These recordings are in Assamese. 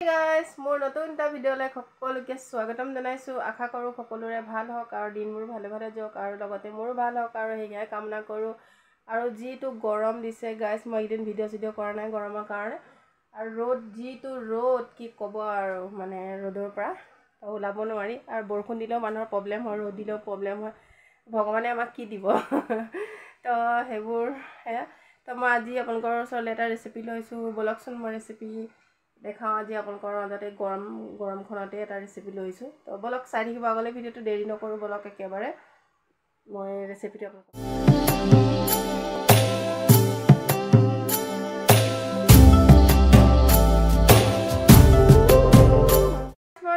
গাইজ মোৰ নতুন এটা ভিডিঅ'লৈ সকলোকে স্বাগতম জনাইছোঁ। আশা কৰোঁ সকলোৰে ভাল হওক আৰু দিনবোৰ ভালে ভালে যাওক আৰু লগতে মোৰো ভাল হওক আৰু সেয়াই কামনা কৰোঁ। আৰু যিটো গৰম দিছে গাইজ মই এইকেইদিন ভিডিঅ' চিডিঅ' কৰা নাই গৰমৰ কাৰণে। আৰু ৰ'দ যিটো ৰ'দ কি ক'ব আৰু মানে ৰ'দৰ পৰা ওলাব নোৱাৰি। আৰু বৰষুণ দিলেও মানুহৰ প্ৰব্লেম হয় ৰ'দ দিলেও প্ৰব্লেম হয়। ভগৱানে আমাক কি দিব? তো সেইবোৰ সেয়া। তো মই আজি আপোনালোকৰ ওচৰলৈ এটা ৰেচিপি লৈছোঁ ব'লকচোন মই ৰেচিপি দেখাওঁ আজি আপোনালোকৰ মাজতে গৰম গৰমখনতে এটা ৰেচিপি লৈছোঁ। তো ব'লক চাই থাকিব আগলৈ ভিডিঅ'টো দেৰি নকৰোঁ ব'লক একেবাৰে মই ৰেচিপিটো আপোনালোকক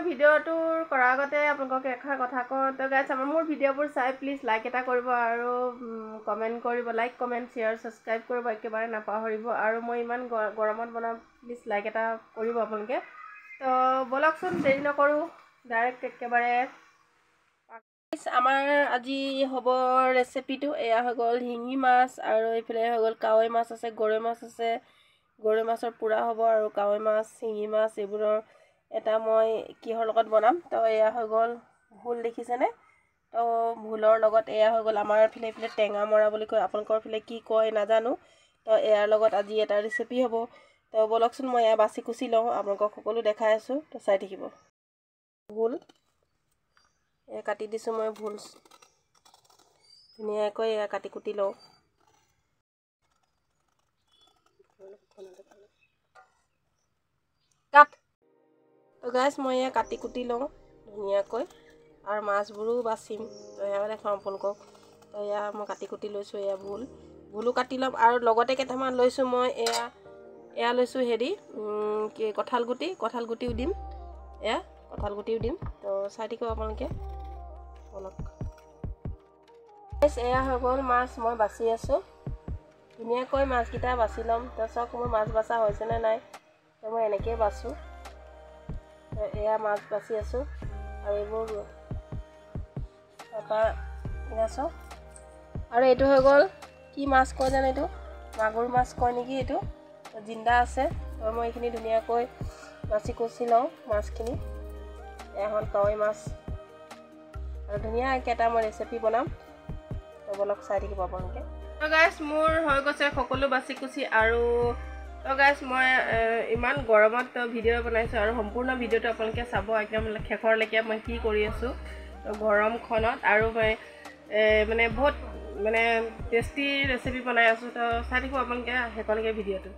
মই ভিডিঅ'টোৰ কৰাৰ আগতে আপোনালোকক এষাৰ কথা কওঁ। তো গাইছ আমাৰ মোৰ ভিডিঅ'বোৰ চাই প্লিজ লাইক এটা কৰিব আৰু কমেণ্ট কৰিব লাইক কমেণ্ট শ্বেয়াৰ ছাবস্ক্ৰাইব কৰিব একেবাৰে নাপাহৰিব আৰু মই ইমান গৰমত বনাম প্লিজ লাইক এটা কৰিব আপোনালোকে। তো ব'লকচোন দেৰি নকৰোঁ ডাইৰেক্ট একেবাৰে আমাৰ আজি হ'ব ৰেচিপিটো এয়া হৈ গ'ল শিঙি মাছ আৰু এইফালে হৈ গ'ল কাৱৈ মাছ আছে গৰৈ মাছ আছে। গৰৈ মাছৰ পোৰা হ'ব আৰু কাৱৈ মাছ শিঙি মাছ এইবোৰৰ এটা মই কিহৰ লগত বনাম? তো এয়া হৈ গ'ল ভোল দেখিছেনে? তো ভোলৰ লগত এয়া হৈ গ'ল আমাৰ এইফালে এইফালে টেঙা মৰা বুলি কয়। আপোনালোকৰ ফালে কি কয় নাজানো। তো এয়াৰ লগত আজি এটা ৰেচিপি হ'ব। তো ব'লকচোন মই এয়া বাচি কুচি লওঁ। আপোনালোকক সকলো দেখাই আছোঁ। তো চাই থাকিব। ভোল। এয়া কাটি দিছোঁ মই ভোল। ধুনীয়াকৈ এয়া কাটি কুটি লওঁ। তো গাইছ মই এয়া কাটি কুটি লওঁ ধুনীয়াকৈ আৰু মাছবোৰো বাচিম। এয়া দেখাওঁ আপোনালোকক। তো এয়া মই কাটি কুটি লৈছোঁ এয়া ভোল। ভোলো কাটি ল'ম আৰু লগতে কেইটামান লৈছোঁ মই এয়া এয়া লৈছোঁ হেৰি কি কঁঠাল গুটি কঁঠাল গুটিও দিম। এয়া কঁঠাল গুটিও দিম। তো চাই থাকিব আপোনালোকে। অলপ এয়া হৈ গ'ল মাছ মই বাচি আছোঁ। ধুনীয়াকৈ মাছকেইটা বাচি ল'ম। তো চাওক মোৰ মাছ বাচা হৈছেনে নাই। মই এনেকৈয়ে বাচোঁ। এয়া মাছ বাচি আছোঁ আৰু এইবোৰ তাৰপৰা আৰু এইটো হৈ গ'ল কি মাছ কয় জানো এইটো মাগুৰ মাছ কয় নেকি এইটো জিন্দা আছে তো মই এইখিনি ধুনীয়াকৈ বাচি কুচি লওঁ মাছখিনি হ'ল কাৱৈ মাছ আৰু ধুনীয়াকৈ এটা মই ৰেচিপি বনাম বলক চাই থাকিব আপোনালোকে তো গাইছ মোৰ হৈ গৈছে সকলো বাচি কুচি আৰু তো গাইছ মই ইমান গৰমত ভিডিঅ' বনাইছোঁ আৰু সম্পূৰ্ণ ভিডিঅ'টো আপোনালোকে চাব একদম শেষৰলৈকে মই কি কৰি আছোঁ। গৰমখনত আৰু মই মানে বহুত মানে টেষ্টি ৰেচিপি বনাই আছোঁ। তো চাই থাকিব আপোনালোকে শেষলৈকে ভিডিঅ'টো।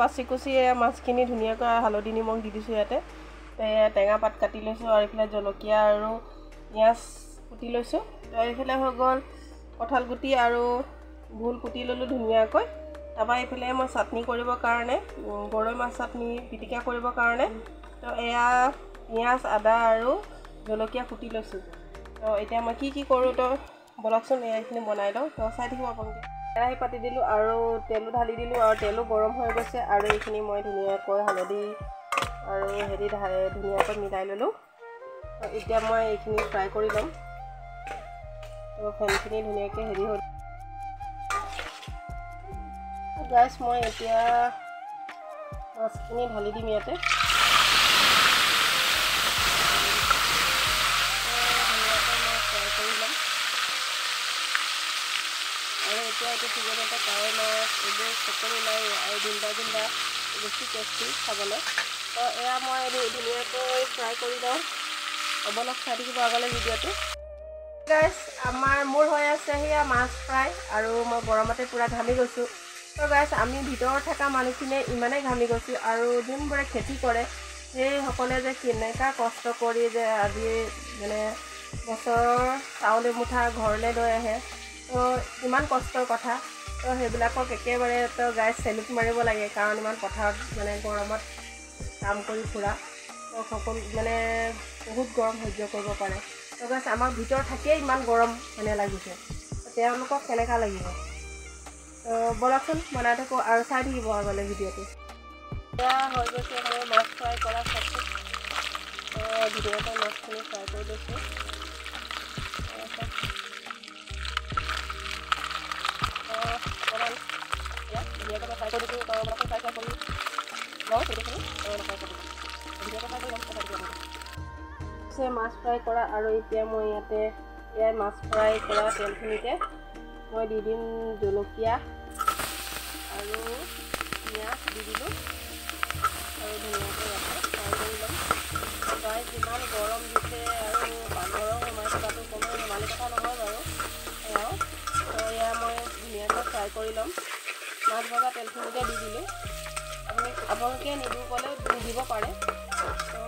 বাচি কুচি মাছখিনি ধুনীয়াকৈ হালধি নিমখ দি দিছোঁ ইয়াতে। টেঙা পাত কাটি লৈছোঁ আৰু এইফালে জলকীয়া আৰু পিঁয়াজ কুটি লৈছোঁ। তো এইফালে হৈ গ'ল কঁঠাল গুটি আৰু ভোল কুটি ল'লোঁ ধুনীয়াকৈ। তাৰপৰা এইফালে মই চাটনি কৰিবৰ কাৰণে গৰৈ মাছ চাটনি পিটিকা কৰিবৰ কাৰণে তো এয়া পিঁয়াজ আদা আৰু জলকীয়া কুটি লৈছোঁ। তো এতিয়া মই কি কি কৰোঁ তো বলকচোন এইখিনি বনাই লওঁ। তো চাই থাকিব আপোনালোকে। কেৰাহী পাতি দিলোঁ আৰু তেলো ঢালি দিলোঁ আৰু তেলো গৰম হৈ গৈছে আৰু এইখিনি মই ধুনীয়াকৈ হালধি আৰু হেৰি ধুনীয়াকৈ মিলাই ল'লোঁ। এতিয়া মই এইখিনি ফ্ৰাই কৰি ল'ম। তো ফেনখিনি ধুনীয়াকৈ হেৰি হ'ল গাইছ মই এতিয়া মাছখিনি ঢালি দিম ইয়াতে। আৰু এতিয়া এইটো ছিজনতে কাৱৈ মাছ এইবোৰ সকলো নাই আৰু জিন্দা জিন্দা বেছি টেষ্টি খাবলৈ। তো এয়া মই ধুনীয়াকৈ ফ্ৰাই কৰি লওঁ। অৱলক চাই থাকিব আগলৈ ভিডিঅ'টো। গাইছ আমাৰ মোৰ হৈ আছে সেয়া মাছ ফ্ৰাই আৰু মই গৰমতে পূৰা ঘামি গৈছোঁ তো গাইছ আমি ভিতৰত থকা মানুহখিনিয়ে ইমানেই ঘামি গৈছোঁ আৰু যোনবোৰে খেতি কৰে সেইসকলে যে কেনেকুৱা কষ্ট কৰি যে আজি মানে বছৰৰ চাউল এমুঠা ঘৰলৈ লৈ আহে তো ইমান কষ্টৰ কথা। তো সেইবিলাকক একেবাৰে তো গাইছ চেলুট মাৰিব লাগে কাৰণ ইমান পথাৰত মানে গৰমত কাম কৰি ফুৰা। তো সকলো মানে বহুত গৰম সহ্য কৰিব পাৰে। তো গাইছ আমাৰ ভিতৰত থাকিয়ে ইমান গৰম মানে লাগিছে। কেনেকুৱা লাগিব? তো ব'লকচোন বনাই থাকোঁ আৰু চাই থাকিব আগলৈ ভিডিঅ'টো। এয়া হৈ গৈছে মই মাছ ফ্ৰাই কৰা পাছত ভিডিঅ'তে মাছখিনি ফ্ৰাই কৰি লৈছোঁ। ধুনীয়াকৈ ফ্ৰাই কৰি দিছোঁ ফ্ৰাই কৰি লওঁ ভিডিঅ'খিনি ফ্ৰাই কৰি দিওঁ আছে মাছ ফ্ৰাই কৰা আৰু এতিয়া মই ইয়াতে এয়াই মাছ ফ্ৰাই কৰা তেলখিনিতে মই দি দিম জলকীয়া আৰু পিঁয়াজ দি দিলোঁ আৰু ধুনীয়াকৈ ইয়াতে ফ্ৰাই কৰি ল'ম ফ্ৰাই যিমান গৰম দিছে আৰু বান্দৰৰ সোমাই থকাটো কোনো ধেমালি কথা নহয় বাৰু এয়াও এয়া মই ধুনীয়াকৈ ফ্ৰাই কৰি ল'ম মাছ ভজা তেলখিনিতে দি দিলোঁ আপুনি আপোনালোকে নিদিওঁ ক'লে দিব পাৰে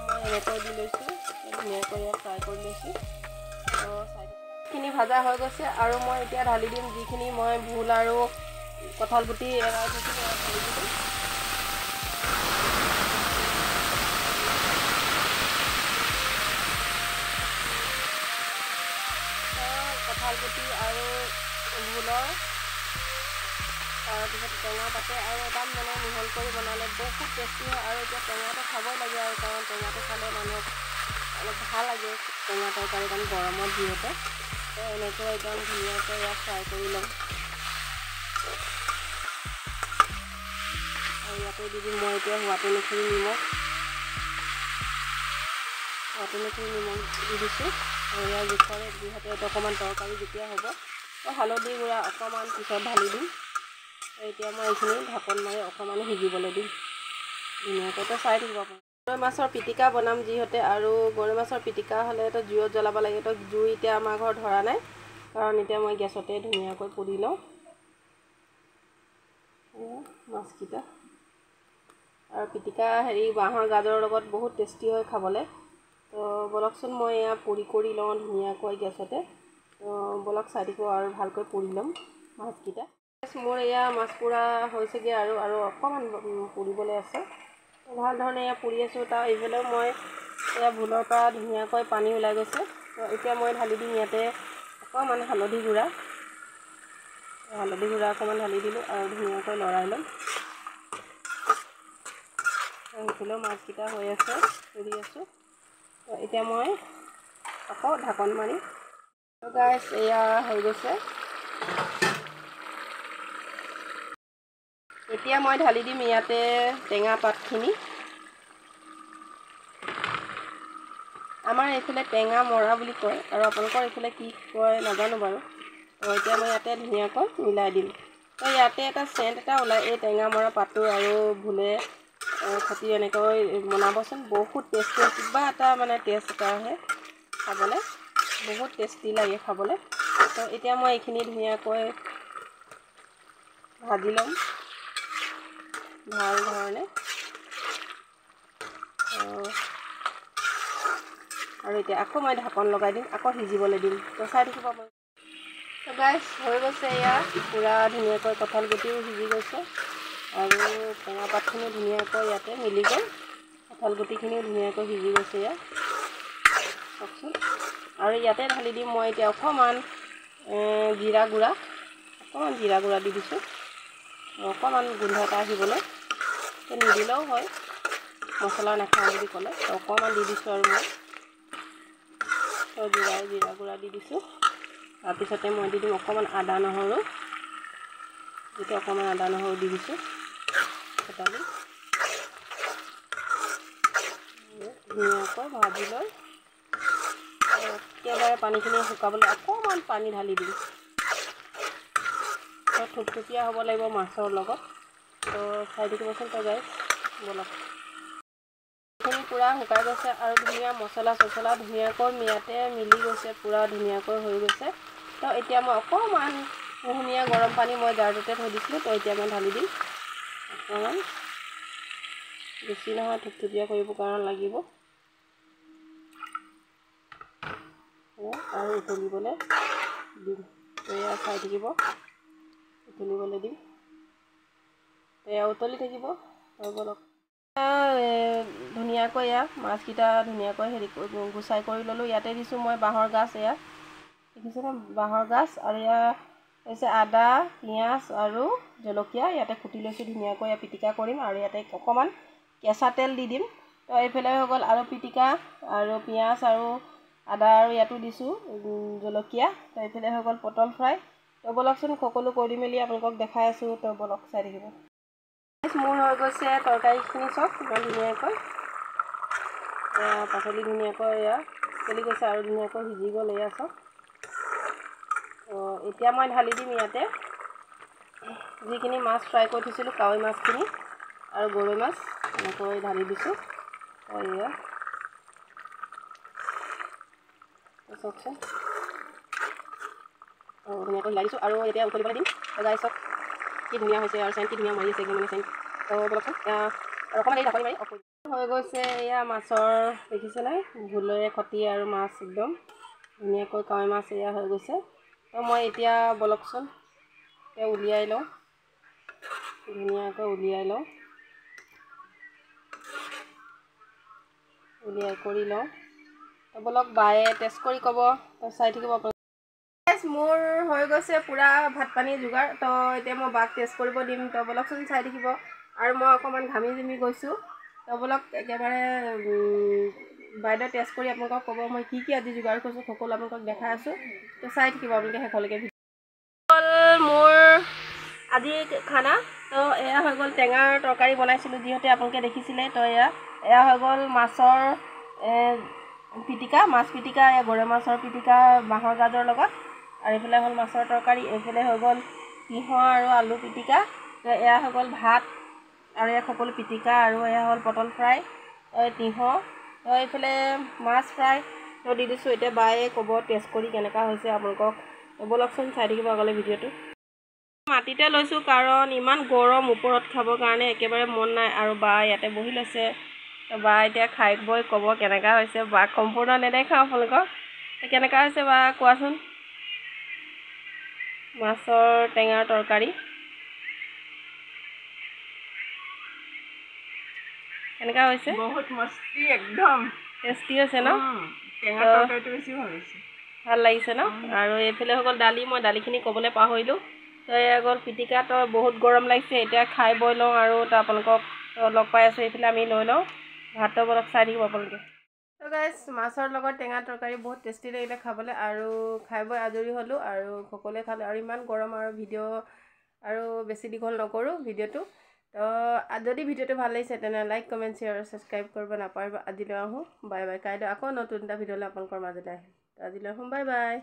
মই এনেকৈ দি লৈছোঁ ধুনীয়াকৈ ইয়াত ফ্ৰাই কৰি লৈছোঁ তো চাইখিনি ভজা হৈ গৈছে আৰু মই এতিয়া ঢালি দিম যিখিনি মই ভোল আৰু কঁঠাল গুটি এৰাই দিলোঁ কঁঠাল গুটি আৰু ভোলৰ তাৰপিছত টেঙা পাতে আৰু এটা মানে মিহল কৰি বনালে বহুত টেষ্টি হয় আৰু এতিয়া টেঙাটো খাবই লাগে আৰু কাৰণ টেঙাটো খালে মানুহক অলপ ভাল লাগে টেঙা তৰকাৰী কাৰণ গৰমত যিহেতু এনেকৈ একদম ধুনীয়াকৈ ইয়াত ফ্ৰাই কৰি ল'ম আৰু ইয়াতে দি দিম মই এতিয়া সোৱাদ অনুসৰি নিমখ। সোৱাদ অনুসৰি নিমখ দি দিছোঁ। আৰু ইয়াৰ জোখৰে যিহেতু এইটো অকণমান তৰকাৰী যেতিয়া হ'ব হালধি গুড়া অকণমান পিছত ঢালি দিম। এতিয়া মই এইখিনি ঢাকন মাৰি অকণমান সিজিবলৈ দিম। ধুনীয়াকৈ তো চাই থাকিব গৰৈ মাছৰ পিটিকা বনাম যিহেতু আৰু গৰৈ মাছৰ পিটিকা হ'লেতো জুইত জ্বলাব লাগে তো জুই এতিয়া আমাৰ ঘৰত ধৰা নাই। কাৰণ এতিয়া মই গেছতে ধুনীয়াকৈ পুৰি লওঁ। মাছকেইটা। আৰু পিটিকা হেৰি বাঁহৰ গাজৰ লগত বহুত টেষ্টি হয় খাবলৈ। তো বলকচোন মই এয়া পুৰি কৰি লওঁ ধুনীয়াকৈ গেছতে। তো বলক চাই দিব আৰু ভালকৈ পুৰি ল'ম মাছকেইটা। মোৰ এয়া মাছ পোৰা হৈছেগৈ আৰু আৰু অকণমান পুৰিবলৈ আছে। ভাল ধৰণে এয়া পুৰি আছোঁ তাৰ এইফালেও মই এয়া ভোলৰ পৰা ধুনীয়াকৈ পানী ওলাই গৈছে। এতিয়া মই ঢালি দিম ইয়াতে অকণমান হালধি গুড়া। হালধি গুড়া অকণমান ঢালি দিলোঁ আৰু ধুনীয়াকৈ লৰাই ল'ম। সেইফালেও মাছকেইটা হৈ আছে পুৰি আছোঁ। এতিয়া মই আকৌ ঢাকন মাৰি গাইছ এয়া হৈ গৈছে। এতিয়া মই ঢালি দিম ইয়াতে টেঙা পাতখিনি। আমাৰ এইফালে টেঙা মৰা বুলি কয় আৰু আপোনালোকৰ এইফালে কি কয় নাজানো বাৰু। তো এতিয়া মই ইয়াতে ধুনীয়াকৈ মিলাই দিম। তো ইয়াতে এটা চেণ্ট এটা ওলায় এই টেঙা মৰা পাতটো আৰু ভোলে খতি এনেকৈ বনাবচোন বহুত টেষ্টি কিবা এটা মানে টেষ্ট এটা আহে খাবলৈ। বহুত টেষ্টি লাগে খাবলৈ। তো এতিয়া মই এইখিনি ধুনীয়াকৈ ভাজি ল'ম। ভাল ধৰণে। আৰু এতিয়া আকৌ মই ঢাকন লগাই দিম আকৌ সিজিবলৈ দিম। তো চাই থাকিব মই তো গাইছ হৈ গৈছে এয়া পূৰা ধুনীয়াকৈ কঁঠাল গুটিও সিজি গৈছে। আৰু টেঙা পাতখিনিও ধুনীয়াকৈ ইয়াতে মিলি গ'ল। কঁঠাল গুটিখিনিও ধুনীয়াকৈ সিজি গৈছে ইয়াত। চাওকচোন আৰু ইয়াতে ঢালি দিম মই এতিয়া অকণমান জিৰা গুড়া। অকণমান জিৰা গুড়া দি দিছোঁ। অকণমান গোন্ধ এটা আহিবলৈ। নিদিলেও হয়। মছলা নাখাওঁ বুলি ক'লে। অকণমান দি দিছোঁ আৰু মই। জিৰা জিৰা গুড়া দি দিছোঁ। তাৰপিছতে মই দি দিম অকণমান আদা নহৰু। যেতিয়া অকণমান আদা নহৰু দি দিছোঁ ফটালি ধুনীয়াকৈ ভাজি লৈ একেবাৰে পানীখিনি শুকাবলৈ অকণমান পানী ঢালি দিম। থুপথুপীয়া হ'ব লাগিব মাছৰ লগত। তো চাই থাকিবচোন তই গাই বলক এইখিনি পূৰা শুকাই গৈছে আৰু ধুনীয়া মছলা চছলা ধুনীয়াকৈ ইয়াতে মিলি গৈছে পূৰা ধুনীয়াকৈ হৈ গৈছে। তো এতিয়া মই অকণমান কুহুমীয়া গৰম পানী মই জাৰটোতে থৈ দিছিলোঁ তো এতিয়া মই ঢালি দিম। অকণমান বেছি নহয় থুপথুপীয়া কৰিব কাৰণে লাগিব। আৰু উতলিবলৈ দিম। এয়া চাই থাকিব। উতলিবলৈ দিম। উতলি থাকিব। হৈ গ'লক ধুনীয়াকৈ এয়া মাছকেইটা ধুনীয়াকৈ হেৰি গুচাই কৰি ল'লোঁ। ইয়াতে দিছোঁ মই বাঁহৰ গাজ এয়া। দেখিছেনে বাঁহৰ গাজ আৰু এয়া হৈছে আদা পিঁয়াজ আৰু জলকীয়া। ইয়াতে কুটি লৈছোঁ ধুনীয়াকৈ এয়া পিটিকা কৰিম আৰু ইয়াতে অকণমান কেঁচা তেল দি দিম। তো এইফালে হৈ গ'ল আৰু পিটিকা আৰু পিঁয়াজ আৰু আদা আৰু ইয়াতো দিছোঁ জলকীয়া। তো এইফালে হৈ গ'ল পটল ফ্ৰাই। তো ব'লকচোন সকলো কৰি মেলি আপোনালোকক দেখাই আছোঁ। তো ব'লক চাই থাকিব। মোৰ হৈ গৈছে তৰকাৰীখিনি চব ইমান ধুনীয়াকৈ। পাচলি ধুনীয়াকৈ এয়া উতলি গৈছে আৰু ধুনীয়াকৈ সিজি গ'ল এয়া অঁ এতিয়া মই ঢালি দিম ইয়াতে। যিখিনি মাছ ফ্ৰাই কৰি থৈছিলোঁ কাৱৈ মাছখিনি আৰু গৰৈ মাছ এনেকৈ ঢালি দিছোঁ। এয়া। চাওকচোন অঁ ধুনীয়াকৈ দিছোঁ। আৰু এতিয়া উতলিবলৈ দিম। গাই চাওক কি ধুনীয়া হৈছে আৰু চেণ্ট কি ধুনীয়া মাৰি আছে একদম মানে চেণ্ট। হৈ গৈছে। এয়া মাছৰ দেখিছেনে? ভোলেৰে খতি আৰু মাছ একদম। ধুনীয়াকৈ কাৱৈ মাছ এয়া হৈ গৈছে। তো মই এতিয়া বলকচোন এতিয়া উলিয়াই লওঁ। ধুনীয়াকৈ উলিয়াই লওঁ। উলিয়াই কৰি লওঁ। বলক বায়ে টেষ্ট কৰি ক'ব। চাই থাকিব মোৰ হৈ গৈছে পূৰা ভাত পানী যোগাৰ। তো এতিয়া মই বাক টেষ্ট কৰিব দিম। তো বলকচোন চাই থাকিব। আৰু মই অকণমান ঘামি জুমি গৈছোঁ। তো বলক একেবাৰে বাইদেউ টেষ্ট কৰি আপোনালোকক ক'ব মই কি কি আজি যোগাৰ কৰিছোঁ সকলো আপোনালোকক দেখাই আছোঁ। তো চাই থাকিব আপোনালোকে শেষলৈকে হ'ল মোৰ আজি খানা। তো এয়া হৈ গ'ল টেঙাৰ তৰকাৰী বনাইছিলোঁ যিহেতু আপোনালোকে দেখিছিলে। তো এয়া এয়া হৈ গ'ল মাছৰ পিটিকা মাছ পিটিকা এয়া গৰৈ মাছৰ পিটিকা বাঁহৰ গাজৰ লগত। আৰু এইফালে হ'ল মাছৰ তৰকাৰী এইফালে হৈ গ'ল তিঁয়হ আৰু আলু পিটিকা। তো এয়া হৈ গ'ল ভাত। আৰু ইয়াত সকলো পিটিকা আৰু এয়া হ'ল পটল ফ্ৰাই তিঁয়হ তো এইফালে মাছ ফ্ৰাই। দি দিছোঁ এতিয়া বায়ে ক'ব টেষ্ট কৰি কেনেকুৱা হৈছে আপোনালোকক। ব'লকচোন চাই থাকিব আগলৈ ভিডিঅ'টো। মাটিতে লৈছোঁ কাৰণ ইমান গৰম ওপৰত খাবৰ কাৰণে একেবাৰে মন নাই আৰু বা ইয়াতে বহি লৈছে। বা এতিয়া খাই বৈ ক'ব কেনেকুৱা হৈছে বাক সম্পূৰ্ণ নেদেখাওঁ আপোনালোকক। কেনেকুৱা হৈছে বা কোৱাচোন? মাছৰ টেঙাৰ তৰকাৰী। কেনেকুৱা হৈছে? বহুত মস্তি একদম। টেষ্টি হৈছে ন? টেঙা তো- তৰকাৰীটো বেছি ভাল হৈছে। ভাল লাগিছে ন? আৰু এইফালে হৈ গ'ল দালি মই দালিখিনি ক'বলৈ পাহৰিলোঁ। তো এয়া গ'ল পিটিকা তো বহুত গৰম লাগিছে। এতিয়া খাই বৈ লওঁ আৰু তো আপোনালোকক লগ পাই আছোঁ। এইফালে আমি লৈ লওঁ। ভাতটো অলপ চাই থাকিব আপোনালোকে। তো গাইজ মাছৰ লগত টেঙা তৰকাৰী বহুত টেষ্টি লাগিলে খাবলৈ আৰু খাই বৈ আজৰি হ'লোঁ আৰু সকলোৱে খালে। আৰু ইমান গৰম আৰু ভিডিঅ' আৰু বেছি দীঘল নকৰোঁ ভিডিঅ'টো। তো যদি ভিডিঅ'টো ভাল লাগিছে তেনে লাইক কমেণ্ট শ্বেয়াৰ আৰু ছাবস্ক্ৰাইব কৰিব নাপাহৰিব। আজিলৈ আহোঁ। Bye bye. কাইলৈ আকৌ নতুন এটা ভিডিঅ'লৈ আপোনালোকৰ মাজলৈ আহিম। আজিলৈ আহোঁ। Bye bye.